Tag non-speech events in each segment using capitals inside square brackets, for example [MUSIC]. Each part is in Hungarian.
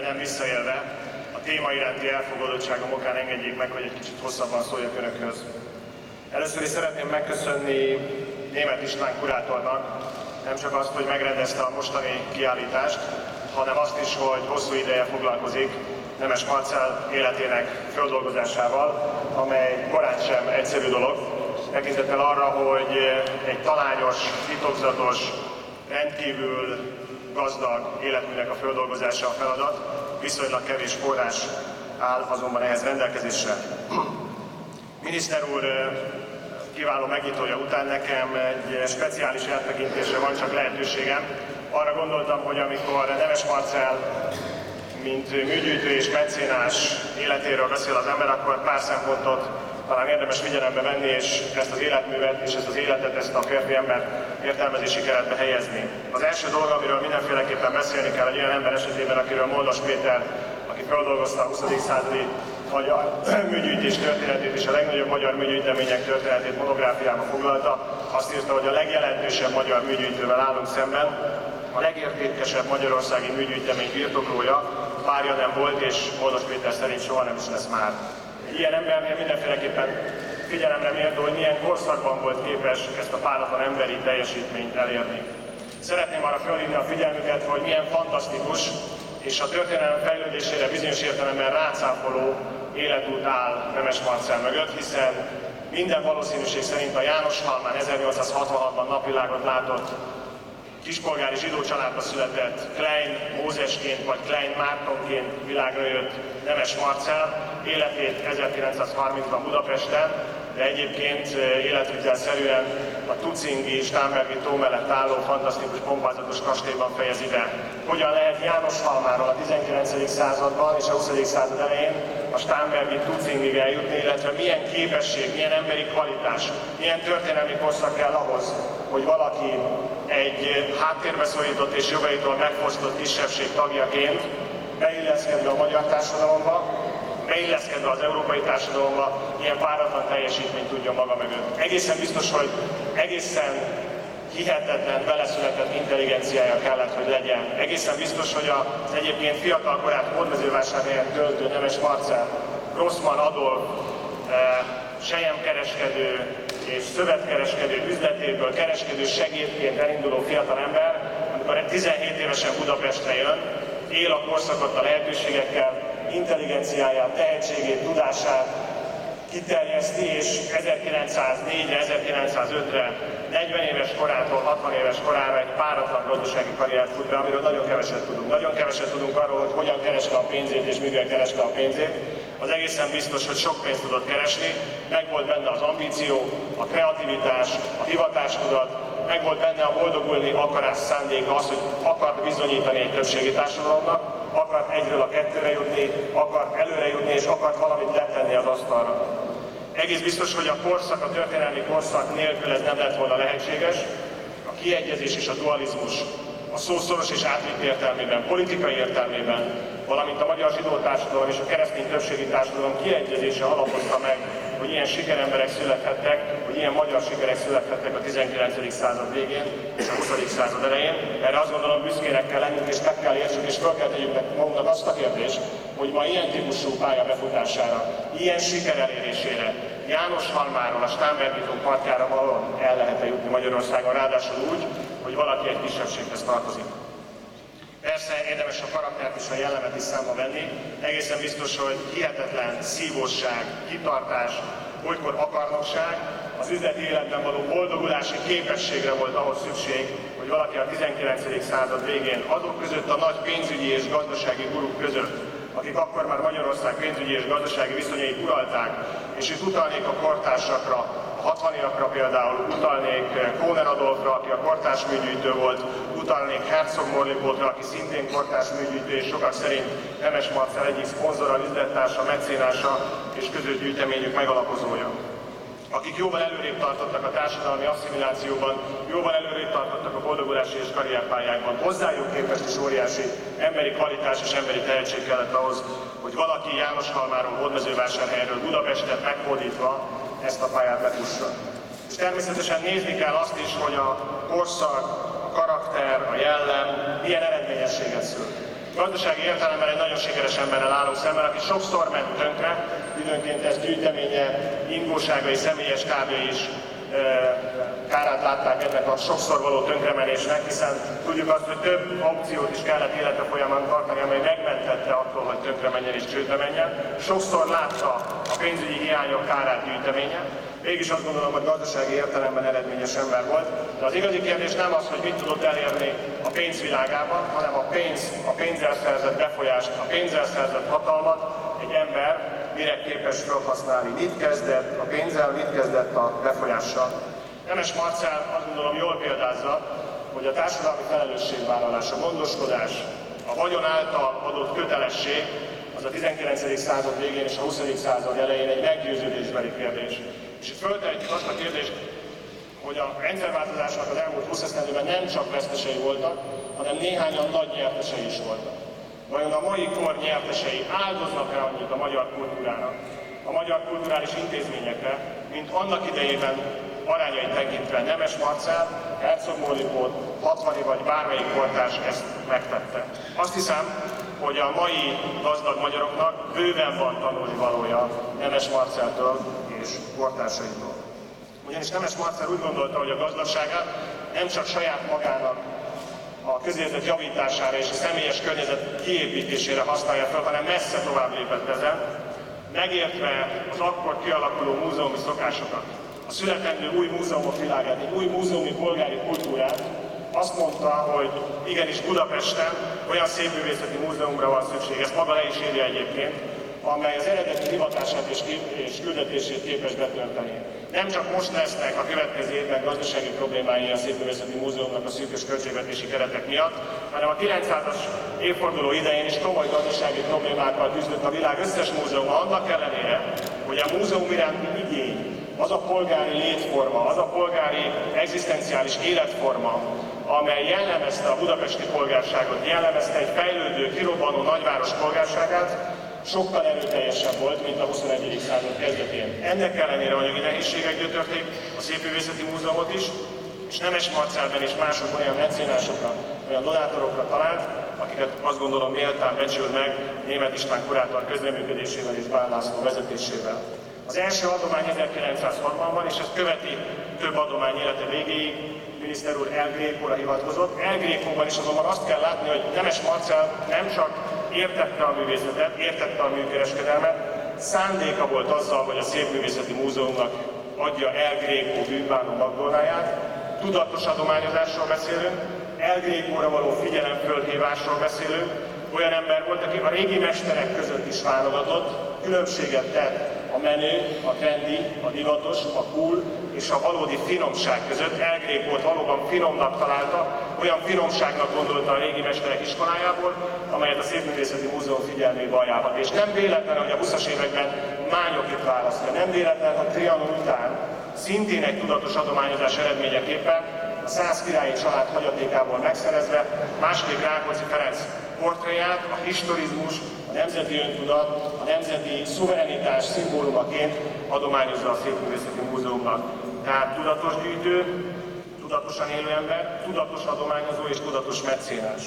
nem visszaélve, a téma iránti elfogadottságom okán engedjék meg, hogy egy kicsit hosszabban szóljak Önökhöz. Először is szeretném megköszönni német István kurátornak nem csak azt, hogy megrendezte a mostani kiállítást, hanem azt is, hogy hosszú ideje foglalkozik Nemes Marcel életének földolgozásával, amely korán sem egyszerű dolog, tekintettel arra, hogy egy talányos, titokzatos, rendkívül gazdag életműnek a földolgozása a feladat, viszonylag kevés forrás áll azonban ehhez rendelkezésre. Miniszter úr kiváló megnyitója után nekem egy speciális eltekintésre van csak lehetőségem. Arra gondoltam, hogy amikor Nemes Marcel mint műgyűjtő és mecénás életéről beszél az ember, akkor pár szempontot talán érdemes figyelembe venni, és ezt az életművet és ezt az életet, ezt a férfi ember értelmezési keretbe helyezni. Az első dolog, amiről mindenféleképpen beszélni kell egy olyan ember esetében, akiről Moldos Péter, aki feldolgozta a 20. századi magyar [CLEARS THROAT] műgyűjtés történetét és a legnagyobb magyar műgyűjtemények történetét monográfiába foglalta, azt írta, hogy a legjelentősebb magyar műgyűjtővel állunk szemben, a legértékesebb magyarországi műgyűjtemény birtoklója, párja nem volt, és Moldos Péter szerint soha nem is lesz már. Ilyen embernél mindenféleképpen figyelemre méltó, hogy milyen korszakban volt képes ezt a páratlan emberi teljesítményt elérni. Szeretném arra felhívni a figyelmüket, hogy milyen fantasztikus és a történelem fejlődésére bizonyos értelemben rácáfoló életút áll Nemes Marcel mögött, hiszen minden valószínűség szerint a János Halmán 1866-ban napvilágot látott kispolgári zsidó családba született Klein Mózesként vagy Klein Mártonként világra jött Nemes Marcel, életét 1930-ban Budapesten, de egyébként szerűen a Tucingi Stámbergi tó mellett álló fantasztikus bombázatos kastélyban fejezi be. Hogyan lehet János Halmáról a 19. században és a 20. század elején a Stámbergi Tucingig eljutni, illetve milyen képesség, milyen emberi kvalitás, milyen történelmi korszak kell ahhoz, hogy valaki egy háttérbe szorított és jogaitól megfosztott kisebbség tagjaként beilleszkedve a magyar társadalomba, beilleszkedve az európai társadalomba, ilyen páratlan teljesítményt tudja maga mögött. Egészen biztos, hogy egészen hihetetlen beleszületett intelligenciája kellett, hogy legyen. Egészen biztos, hogy az egyébként fiatal korát Hódmezővásárhelyen töltő Nemes Marcel, Rossmann Adolf, eh, kereskedő és szövetkereskedő üzletéből kereskedő segédként elinduló fiatal ember, amikor 17 évesen Budapestre jön, él a korszakot a lehetőségekkel, intelligenciáját, tehetségét, tudását kiterjeszti, és 1904-re, 1905-re, 40 éves korától 60 éves korára egy páratlan gazdasági karriert fut be, amiről nagyon keveset tudunk. Nagyon keveset tudunk arról, hogy hogyan kereste a pénzét és mivel kereste a pénzét. Az egészen biztos, hogy sok pénzt tudott keresni, meg volt benne az ambíció, a kreativitás, a hivatástudat, meg volt benne a boldogulni akarás szándéka, az, hogy akart bizonyítani egy többségi társadalomnak, akart egyről a kettőre jutni, akart előre jutni, és akart valamit letenni az asztalra. Egész biztos, hogy a korszak, a történelmi korszak nélkül ez nem lett volna lehetséges. A kiegyezés és a dualizmus a szószoros és átvitt értelmében, politikai értelmében, valamint a magyar zsidó társadalom és a keresztény többségi társadalom kiegyezése alapozta meg hogy ilyen sikeremberek születhettek, hogy ilyen magyar sikerek születhettek a 19. század végén és a 20. század elején. Erre azt gondolom büszkének kell lennünk, és meg kell értsük, és fel kell tegyük magunknak azt a kérdést, hogy ma ilyen típusú pálya befutására, ilyen siker elérésére, János Halmáról a Stámbergító partjára valóan el lehet -e jutni Magyarországon, ráadásul úgy, hogy valaki egy kisebbséghez tartozik. Persze érdemes a karaktert és a jellemet is számba venni. Egészen biztos, hogy hihetetlen szívóság, kitartás, olykor akarnokság, az üzleti életben való boldogulási képességre volt ahhoz szükség, hogy valaki a 19. század végén azok között a nagy pénzügyi és gazdasági guruk között, akik akkor már Magyarország pénzügyi és gazdasági viszonyait uralták, és itt utalnék a kortársakra, 60-iakra például utalnék Kóner Adolfra, aki a kortárs műgyűjtő volt, utalnék Herzog Morlipótra, aki szintén kortárs műgyűjtő, és sokak szerint Nemes Marcel egyik szponzora, üzlettársa, mecénása és közös gyűjteményük megalapozója akik jóval előrébb tartottak a társadalmi asszimilációban, jóval előrébb tartottak a boldogulási és karrierpályákban. Hozzájuk képest is óriási emberi kvalitás és emberi tehetség kellett ahhoz, hogy valaki János Halmáról, Hódmezővásárhelyről Budapestet meghódítva ezt a pályát befussa. És természetesen nézni kell azt is, hogy a korszak, a karakter, a jellem milyen eredményességet szül. Gazdasági értelemben egy nagyon sikeres emberrel állunk szemben, aki sokszor ment tönkre, időnként ez gyűjteménye, ingóságai, személyes kábé is kárát látták ennek a sokszor való tönkremenésnek, hiszen tudjuk azt, hogy több opciót is kellett élete folyamán tartani, amely megmentette attól, hogy tönkre menjen és csődbe menjen. Sokszor látta a pénzügyi hiányok kárát gyűjteménye, Mégis azt gondolom, hogy gazdasági értelemben eredményes ember volt. De az igazi kérdés nem az, hogy mit tudott elérni a pénzvilágában, hanem a pénz, a pénzzel szerzett befolyást, a pénzzel szerzett hatalmat egy ember mire képes felhasználni. Mit kezdett a pénzzel, mit kezdett a befolyással. Nemes Marcel azt gondolom jól példázza, hogy a társadalmi felelősségvállalás, a gondoskodás, a vagyon által adott kötelesség az a 19. század végén és a 20. század elején egy meggyőződésbeli kérdés. És itt föltehetjük azt a kérdést, hogy a rendszerváltozásnak az elmúlt 20 esztendőben nem csak vesztesei voltak, hanem néhányan nagy nyertesei is voltak. Vajon a mai kor nyertesei áldoznak-e annyit a magyar kultúrának, a magyar kulturális intézményekre, mint annak idejében arányait tekintve Nemes Marcel, Herzog Mólipót, Hatvani vagy bármelyik kortárs ezt megtette. Azt hiszem, hogy a mai gazdag magyaroknak bőven van tanulni valója Nemes Marceltől és kortársaitól. Ugyanis Nemes Marcel úgy gondolta, hogy a gazdagságát nem csak saját magának a közérzet javítására és a személyes környezet kiépítésére használja fel, hanem messze tovább lépett ezen, megértve az akkor kialakuló múzeumi szokásokat, a születendő új múzeumok világát, egy új múzeumi polgári kultúrát, azt mondta, hogy igenis Budapesten olyan szépművészeti múzeumra van szükség, ezt maga le is írja egyébként, amely az eredeti hivatását és, és küldetését képes betölteni. Nem csak most lesznek a következő évben gazdasági problémái a Szépművészeti Múzeumnak a szűkös költségvetési keretek miatt, hanem a 900-as évforduló idején is komoly gazdasági problémákkal küzdött a világ összes múzeuma, annak ellenére, hogy a múzeum iránti igény, az a polgári létforma, az a polgári egzisztenciális életforma, amely jellemezte a budapesti polgárságot, jellemezte egy fejlődő, kirobbanó nagyváros polgárságát, sokkal erőteljesebb volt, mint a 21. század kezdetén. Ennek ellenére anyagi nehézségek gyötörték a Szépművészeti Múzeumot is, és Nemes Marcelben is mások olyan mecénásokra, olyan donátorokra talált, akiket azt gondolom méltán becsül meg német István kurátor közreműködésével és Bán László vezetésével. Az első adomány 1960-ban, és ezt követi több adomány élete végéig, miniszter úr El Grékóra hivatkozott. El Grékóban is azonban azt kell látni, hogy Nemes Marcel nem csak értette a művészetet, értette a műkereskedelmet, szándéka volt azzal, hogy a Szépművészeti Múzeumnak adja El Gréco bűnbánó Magdolnáját, tudatos adományozásról beszélünk, El Grécóra való figyelemfölhívásról beszélünk, olyan ember volt, aki a régi mesterek között is válogatott, különbséget tett a menő, a trendi, a divatos, a cool és a valódi finomság között. Elgrék volt valóban finomnak találta, olyan finomságnak gondolta a régi mesterek iskolájából, amelyet a Szépművészeti Múzeum figyelmébe ajánlhat. És nem véletlen, hogy a 20-as években Mányok itt választja, nem véletlen, hogy Trianon után szintén egy tudatos adományozás eredményeképpen a száz királyi család hagyatékából megszerezve második Rákóczi Ferenc portréját, a historizmus, a nemzeti öntudat, a nemzeti szuverenitás szimbólumaként adományozza a Szépművészeti Múzeumnak. Tehát tudatos gyűjtő, tudatosan élő ember, tudatos adományozó és tudatos mecénás.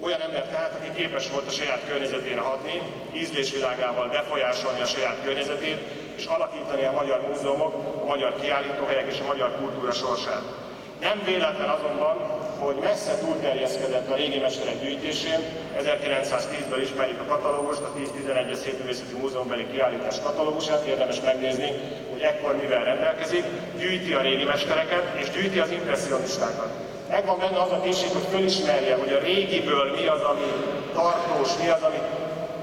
Olyan ember tehát, aki képes volt a saját környezetére hatni, ízlésvilágával befolyásolni a saját környezetét, és alakítani a magyar múzeumok, a magyar kiállítóhelyek és a magyar kultúra sorsát. Nem véletlen azonban, hogy messze túlterjeszkedett a régi mesterek gyűjtésén. 1910-ben ismerjük a katalógust, a 10-11-es Szépművészeti Múzeumbeli kiállítás katalógusát, érdemes megnézni, hogy ekkor mivel rendelkezik. Gyűjti a régi mestereket, és gyűjti az impressionistákat. Megvan benne az a készség, hogy fölismerje, hogy a régiből mi az, ami tartós, mi az, ami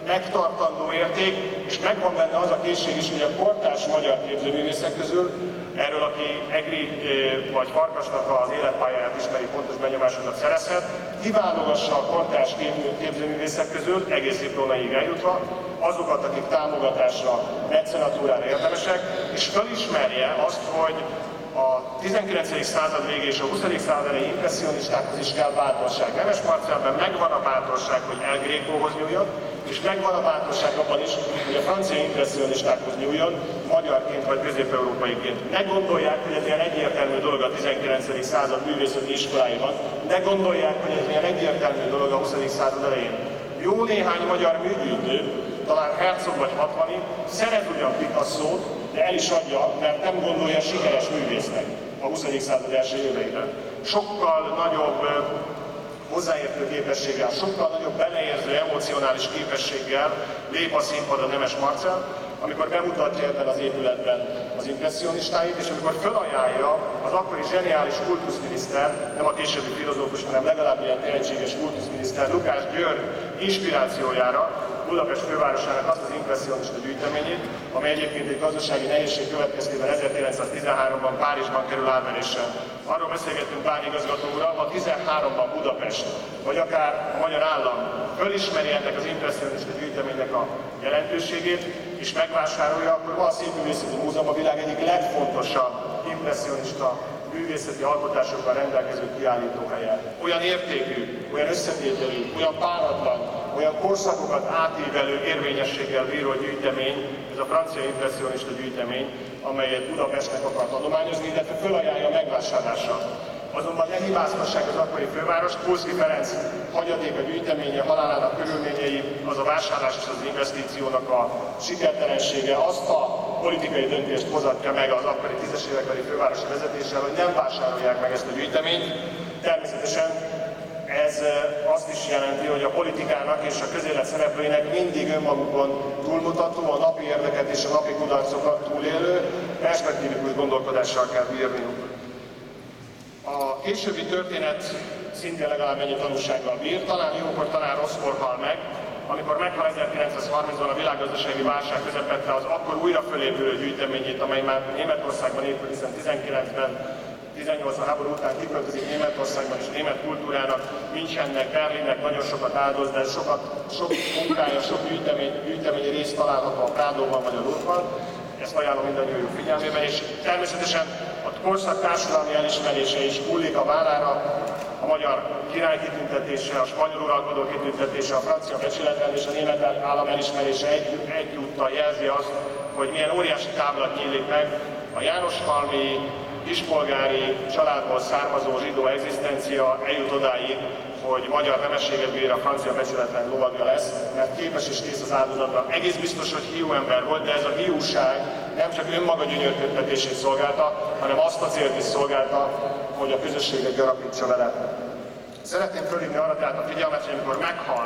megtartandó érték, és megvan benne az a készség is, hogy a kortárs magyar képzőművészek közül, erről aki Egri vagy Farkasnak az életpályáját ismeri, pontos benyomásokat szerezhet, kiválogassa a kortárs képzőművészek közül, egész diplomáig eljutva, azokat, akik támogatásra, mecenatúrára érdemesek, és felismerje azt, hogy a 19. század végé és a 20. század elejé impressionistákhoz is kell bátorság. Nemes Marcelben megvan a bátorság, hogy El Grékóhoz nyúljon, és megvan a bátorság abban is, hogy a francia impressionistákhoz nyúljon, magyarként vagy közép-európaiként. Ne gondolják, hogy ez ilyen egyértelmű dolog a 19. század művészeti iskoláiban, ne gondolják, hogy ez ilyen egyértelmű dolog a 20. század elején. Jó néhány magyar művűnő, talán Herzog vagy Hatvani, szeret ugyan picasso de el is adja, mert nem gondolja sikeres művésznek a 20. század első éveire. Sokkal nagyobb hozzáértő képességgel, sokkal nagyobb beleérző, emocionális képességgel lép a színpadra Nemes Marcel, amikor bemutatja ebben az épületben az impressionistáit, és amikor felajánlja az akkori zseniális kultuszminiszter, nem a későbbi filozófus, hanem legalább ilyen tehetséges kultuszminiszter Lukás György inspirációjára, Budapest fővárosának azt az impressionista gyűjteményét, amely egyébként egy gazdasági nehézség következtében 1913-ban Párizsban kerül átmenésre. Arról beszélgettünk Bán igazgató ha 13-ban Budapest, vagy akár a magyar állam fölismeri ennek az impressionista gyűjteménynek a jelentőségét, és megvásárolja, akkor van a Szépművészeti Múzeum a világ egyik legfontosabb impressionista művészeti alkotásokkal rendelkező kiállítóhelye. Olyan értékű, olyan összetételű, olyan páratlan, olyan korszakokat átívelő érvényességgel bíró gyűjtemény, ez a francia impressionista gyűjtemény, amelyet Budapestnek akart adományozni, illetve fölajánlja megvásárlásra. Azonban ne hibáztassák az akkori fővárost, Pulszki Ferenc hagyadék a gyűjteménye, halálának körülményei, az a vásárlás és az investíciónak a sikertelensége azt a politikai döntést hozatja meg az akkori tízes évekbeli fővárosi vezetéssel, hogy nem vásárolják meg ezt a gyűjteményt. Természetesen ez azt is jelenti, hogy a politikának és a közélet szereplőinek mindig önmagukon túlmutató, a napi érdeket és a napi kudarcokat túlélő, perspektívikus gondolkodással kell bírniuk. A későbbi történet szintén legalább ennyi tanulsággal bír, talán jókor, talán rosszkor hal meg, amikor meghal 1930-ban a világgazdasági válság közepette az akkor újra fölépülő gyűjteményét, amely már Németországban épült, hiszen 19-ben 18 háború után kiköltözik Németországban és német kultúrának, Münchennek, Berlinnek nagyon sokat áldoz, de sokat, sok munkája, sok gyűjtemény, gyűjteményi rész található a Prádóban vagy a Louvre-ban. Ezt ajánlom mindannyiójuk figyelmébe, és természetesen a korszak társadalmi elismerése is hullik a vállára, a magyar király kitüntetése, a spanyol uralkodó kitüntetése, a francia becsületel és a német állam elismerése egy, egyúttal jelzi azt, hogy milyen óriási táblat nyílik meg. A Jánoshalmi kispolgári családból származó zsidó egzisztencia eljut odáig, hogy magyar nemességet bír a francia becsületlen lovagja lesz, mert képes és kész az áldozatra. Egész biztos, hogy hiú ember volt, de ez a hiúság nem csak önmaga gyönyörködtetését szolgálta, hanem azt a célt is szolgálta, hogy a közösséget gyarapítsa vele. Szeretném fölhívni arra tehát a figyelmet, hogy amikor meghal,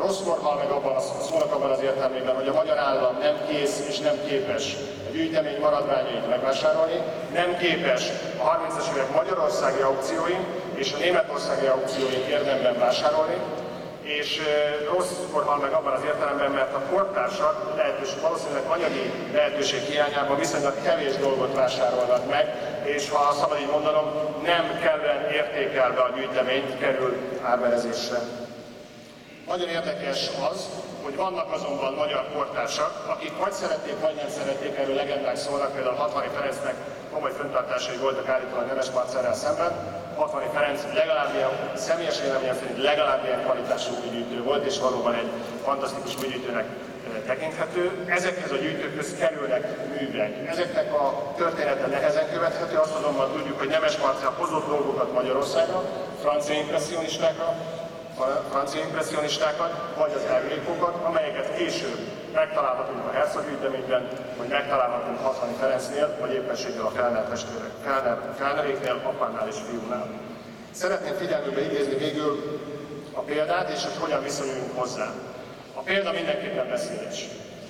rosszkor hal meg abban a szónak abban az értelmében, hogy a magyar állam nem kész és nem képes a gyűjtemény maradványait megvásárolni, nem képes a 30-as évek magyarországi aukcióin és a németországi aukcióin érdemben vásárolni, és rosszkor hal meg abban az értelemben, mert a kortársak lehetőség, valószínűleg anyagi lehetőség hiányában viszonylag kevés dolgot vásárolnak meg, és ha szabad így mondanom, nem kellően értékelve a gyűjteményt kerül árverezésre. Nagyon érdekes az, hogy vannak azonban magyar kortársak, akik vagy szerették, vagy nem szerették, erről legendák szólnak, például Hatvani Ferencnek komoly föntartásai voltak állítólag Nemes Marcerrel szemben. Hatvani Ferenc legalább ilyen, személyes véleményem szerint legalább ilyen kvalitású ügyűjtő volt, és valóban egy fantasztikus ügyűjtőnek tekinthető. Ezekhez a gyűjtőkhöz kerülnek művek. Ezeknek a története nehezen követhető, azt azonban tudjuk, hogy Nemes Marcel hozott dolgokat Magyarországra, francia impressionistákra, francia impressionistákat, vagy az elgrékokat, amelyeket később megtalálhatunk a Herzog vagy megtalálhatunk Hatvani Ferencnél, vagy éppenséggel a Felner testvérek, Felner, Felneréknél, apánál és fiúnál. Szeretném figyelmübe idézni végül a példát, és hogy hogyan viszonyulunk hozzá. A példa mindenképpen beszédes.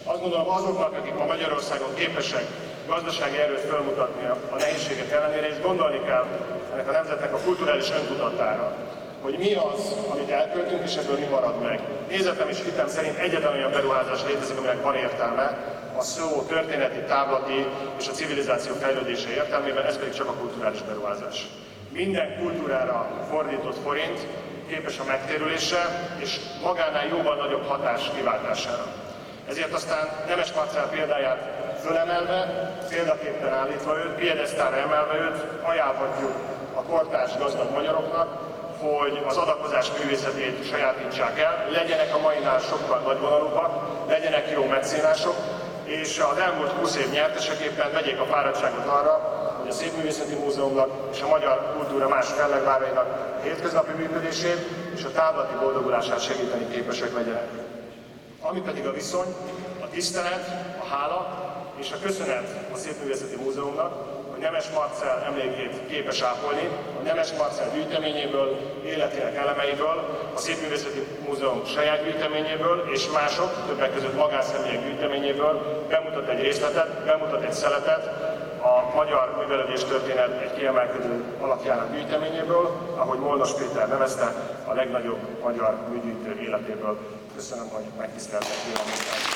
Azt gondolom azoknak, akik ma Magyarországon képesek gazdasági erőt felmutatni a nehézségek ellenére, és gondolni kell ennek a nemzetnek a kulturális öntudatára hogy mi az, amit elköltünk, és ebből mi marad meg. Nézetem és hitem szerint egyetlen olyan beruházás létezik, aminek van értelme, a szó történeti, táblati és a civilizáció fejlődése értelmében, ez pedig csak a kulturális beruházás. Minden kultúrára fordított forint képes a megtérülésre, és magánál jóval nagyobb hatás kiváltására. Ezért aztán Nemes Marcel példáját fölemelve, példaképpen állítva őt, piedesztára emelve őt, ajánlhatjuk a kortárs gazdag magyaroknak, hogy az adakozás művészetét sajátítsák el, legyenek a mainál sokkal nagyvonalúbbak, legyenek jó mecénások, és az elmúlt 20 év nyerteseképpen vegyék a fáradtságot arra, hogy a Szépművészeti Múzeumnak és a magyar kultúra más fellegvárainak hétköznapi működését és a távlati boldogulását segíteni képesek legyenek. Ami pedig a viszony, a tisztelet, a hála és a köszönet a Szépművészeti Múzeumnak, hogy Nemes Marcel emlékét képes ápolni, a Nemes Marcel gyűjteményéből, életének elemeiből, a Szépművészeti Múzeum saját gyűjteményéből és mások, többek között magánszemélyek gyűjteményéből bemutat egy részletet, bemutat egy szeletet, a magyar művelődés történet egy kiemelkedő alakjának gyűjteményéből, ahogy Molnos Péter nevezte, a legnagyobb magyar műgyűjtő életéből. Köszönöm, hogy megtiszteltek véleményem.